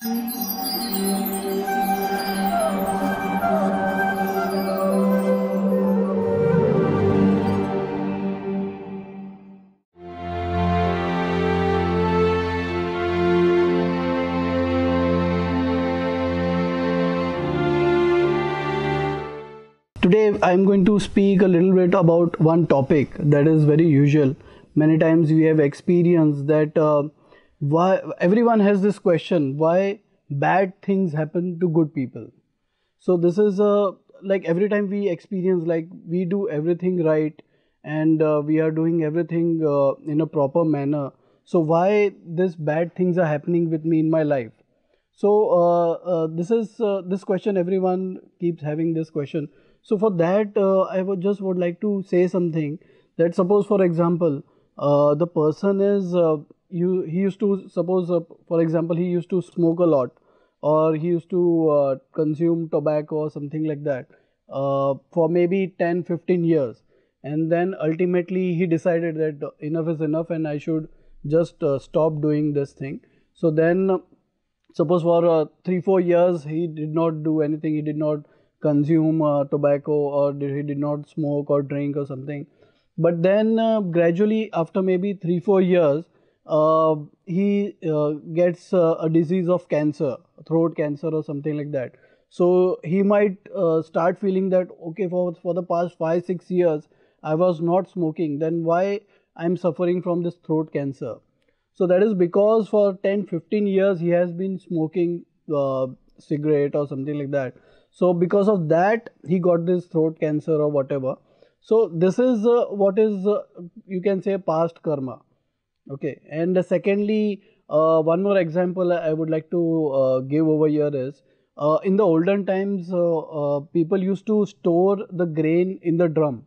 Today I am going to speak a little bit about one topic that is very usual. Many times we have experienced that uh, why everyone has this question why bad things happen to good people. So this is uh, like every time we experience like we do everything right and uh, we are doing everything uh, in a proper manner. So why this bad things are happening with me in my life? So uh, uh, this is uh, this question everyone keeps having this question so for that, uh, I would just would like to say something that suppose, for example, the person is you he used to suppose, uh, for example, he used to smoke a lot, or he used to uh, consume tobacco or something like that uh, for maybe 10, 15 years, and then ultimately he decided that enough is enough, and I should just stop doing this thing. So then, suppose for three, four years he did not do anything, he did not consume uh, tobacco or he did not smoke or drink or something. But then uh, gradually after maybe 3 4 years uh, he uh, gets uh, a disease of cancer throat cancer or something like that. So he might uh, start feeling that okay for for the past 5 6 years i was not smoking then why i'm suffering from this throat cancer? So that is because for 10 15 years he has been smoking cigarette or something like that. So because of that he got this throat cancer or whatever. So this is uh, what is uh, you can say past karma okay and secondly uh, one more example i would like to uh, give over here is uh, in the olden times uh, people used to store the grain in the drum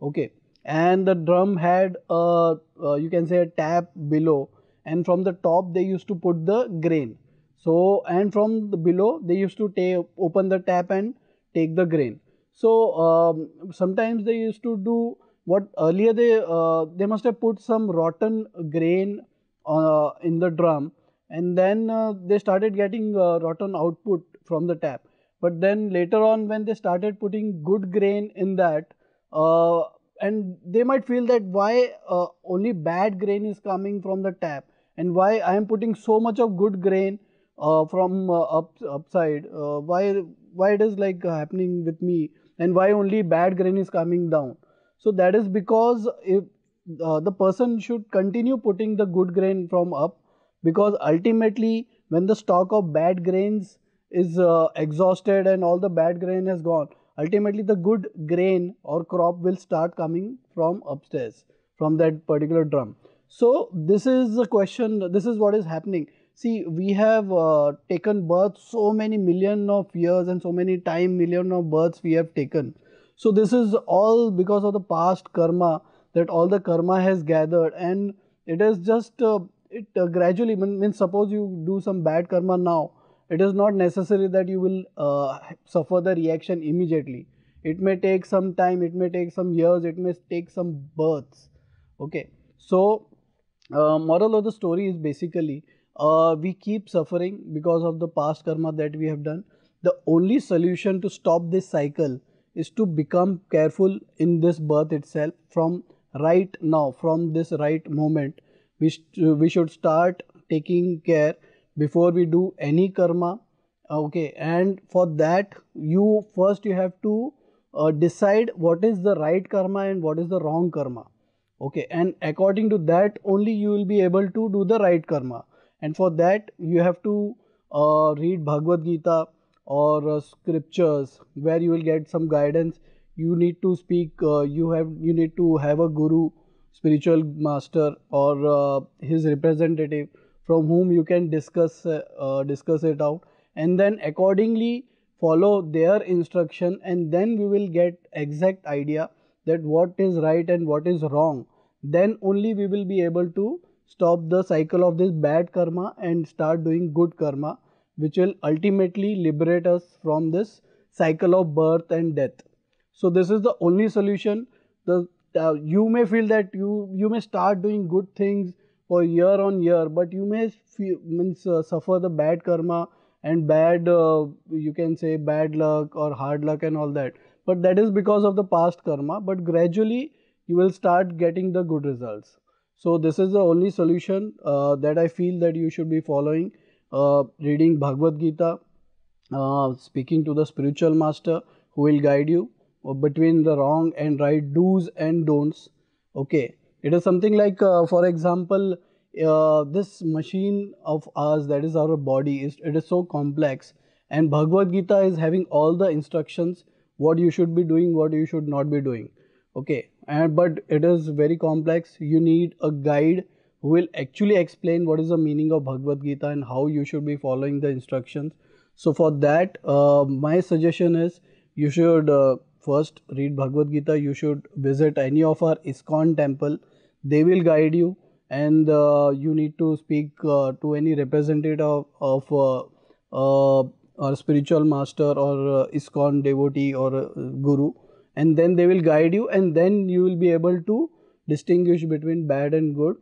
okay? And the drum had a you can say a tap below and from the top they used to put the grain. So and from the below they used to take open the tap and take the grain. So um, sometimes they used to do what earlier they uh, they must have put some rotten grain uh, in the drum and then uh, they started getting uh, rotten output from the tap. But then later on when they started putting good grain in that uh, and they might feel that why uh, only bad grain is coming from the tap and why i am putting so much of good grain from up upside why why it is like happening with me and why only bad grain is coming down so that is because if uh, the person should continue putting the good grain from up because ultimately when the stock of bad grains is uh, exhausted and all the bad grain has gone ultimately the good grain or crop will start coming from upstairs from that particular drum. So this is the question this is what is happening. See we have uh, taken birth so many million of years and so many time million of births we have taken so this is all because of the past karma that all the karma has gathered. And it is just uh, it uh, gradually means suppose you do some bad karma now it is not necessary that you will uh, suffer the reaction immediately. It may take some time it may take some years it may take some births. Okay. So uh, moral of the story is basically uh, we keep suffering because of the past karma that we have done. The only solution to stop this cycle is to become careful in this birth itself from right now, from this right moment. We, we should start taking care before we do any karma. Okay, and for that, you first you have to uh, decide what is the right karma and what is the wrong karma. Okay, and according to that, only you will be able to do the right karma and for that you have to uh, read Bhagavad Gita or uh, scriptures where you will get some guidance. You need to speak uh, you have you need to have a guru spiritual master or uh, his representative from whom you can discuss uh, uh, discuss it out. And then accordingly follow their instruction and then we will get exact idea that what is right and what is wrong. Then only we will be able to stop the cycle of this bad karma and start doing good karma which will ultimately liberate us from this cycle of birth and death. So this is the only solution. The uh, you may feel that you you may start doing good things for year on year but you may feel, means uh, suffer the bad karma and bad uh, you can say bad luck or hard luck and all that. But that is because of the past karma but gradually you will start getting the good results. So this is the only solution uh, that i feel that you should be following reading bhagavad gita uh, speaking to the spiritual master who will guide you uh, between the wrong and right do's and don'ts okay? It is something like uh, for example uh, this machine of ours that is our body is it is so complex and bhagavad gita is having all the instructions what you should be doing what you should not be doing okay? And but it is very complex. You need a guide who will actually explain what is the meaning of bhagavad gita and how you should be following the instructions. So for that uh, my suggestion is you should uh, first read bhagavad gita. You should visit any of our iskcon temple. They will guide you and uh, you need to speak uh, to any representative of uh, uh, or spiritual master or ISKCON devotee or guru. And then they will guide you and then you will be able to distinguish between bad and good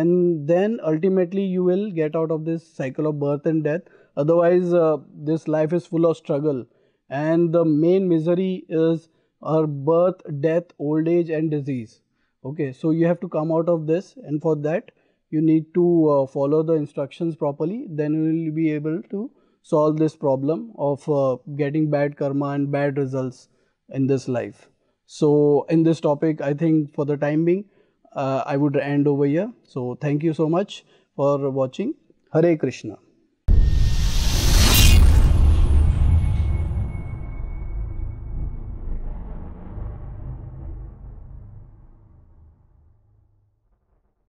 and then ultimately you will get out of this cycle of birth and death. Otherwise uh, this life is full of struggle. And the main misery is our birth death old age and disease. Okay so you have to come out of this. And for that you need to uh, follow the instructions properly. Then you will be able to solve this problem of uh, getting bad karma and bad results in this life. So in this topic i think for the time being uh, i would end over here. So thank you so much for watching. Hare krishna